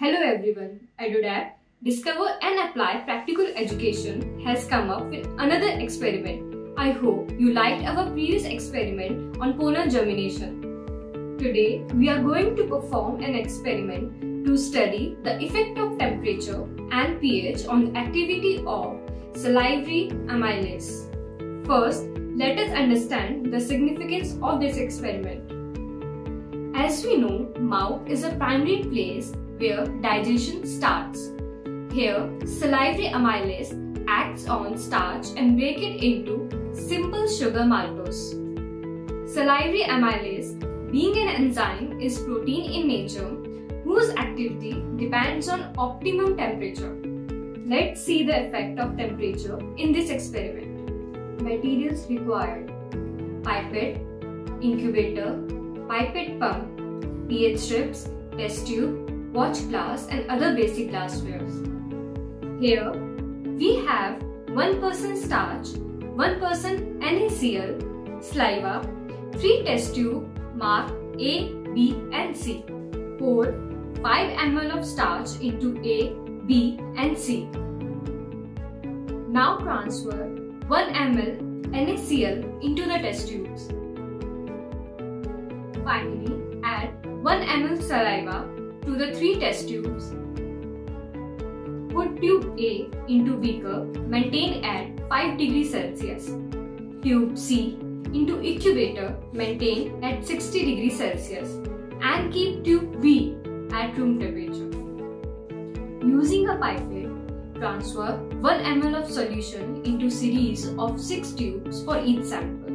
Hello everyone, EduDAP, Discover and Apply Practical Education has come up with another experiment. I hope you liked our previous experiment on pollen germination. Today, we are going to perform an experiment to study the effect of temperature and pH on the activity of salivary amylase. First, let us understand the significance of this experiment. As we know, mouth is a primary place where digestion starts. Here, salivary amylase acts on starch and break it into simple sugar maltose. Salivary amylase, being an enzyme, is protein in nature whose activity depends on optimum temperature. Let's see the effect of temperature in this experiment. Materials required Pipette, incubator, pipette pump, pH strips, test tube, watch glass and other basic glasswares. Here, we have 1% starch, 1% NaCl, saliva, 3 test tube marked A, B and C. Pour 5 ml of starch into A, B and C. Now transfer 1 ml NaCl into the test tubes. Finally, add 1 ml saliva to the three test tubes. Put tube A into beaker, maintain at 5 degrees Celsius. Tube C into incubator, maintain at 60 degrees Celsius and keep tube B at room temperature. Using a pipette, transfer 1 ml of solution into series of 6 tubes for each sample.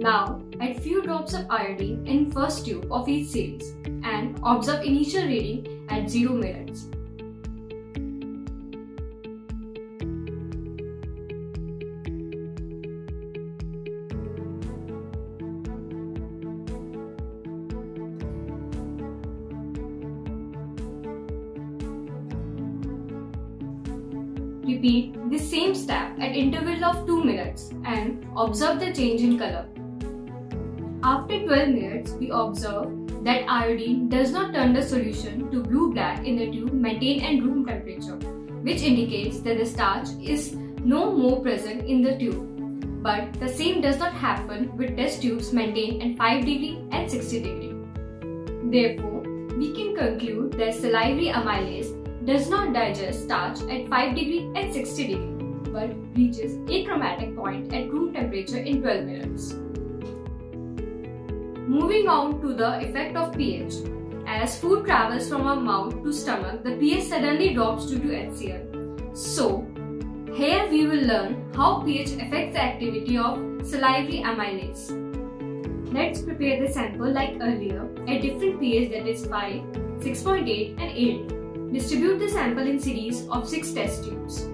Now, add few drops of iodine in first tube of each series and observe initial reading at 0 minutes. Repeat the same step at interval of 2 minutes and observe the change in color. After 12 minutes, we observe that iodine does not turn the solution to blue-black in the tube maintained at room temperature, which indicates that the starch is no more present in the tube. But the same does not happen with test tubes maintained at 5 degree and 60 degree. Therefore, we can conclude that salivary amylase does not digest starch at 5 degree and 60 degree, but reaches achromatic point at room temperature in 12 minutes. Moving on to the effect of pH. As food travels from our mouth to stomach, the pH suddenly drops due to HCl. So, here we will learn how pH affects the activity of salivary amylase. Let's prepare the sample like earlier at different pH that is 5, 6.8 and 8. Distribute the sample in series of 6 test tubes.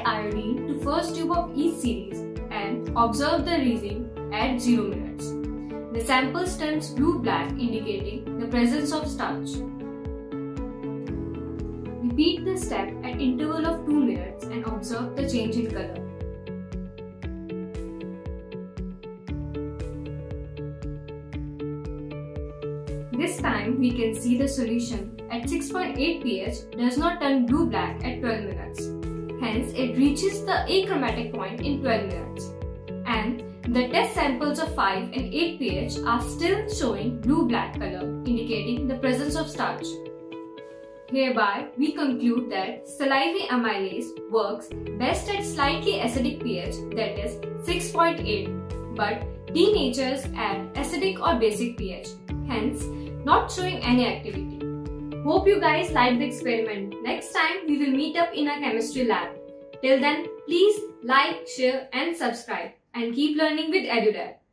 Add iodine to first tube of each series and observe the reading at 0 minutes. The sample turns blue-black indicating the presence of starch. Repeat the step at interval of 2 minutes and observe the change in color. This time we can see the solution at 6.8 pH does not turn blue-black at 12 minutes. Hence, it reaches the achromatic point in 12 minutes. And the test samples of 5 and 8 pH are still showing blue-black color, indicating the presence of starch. Hereby, we conclude that salivary amylase works best at slightly acidic pH that is 6.8 but denatures at acidic or basic pH, hence not showing any activity. Hope you guys liked the experiment. Next time we will meet up in a chemistry lab. Till then, please like, share and subscribe and keep learning with EduDAP.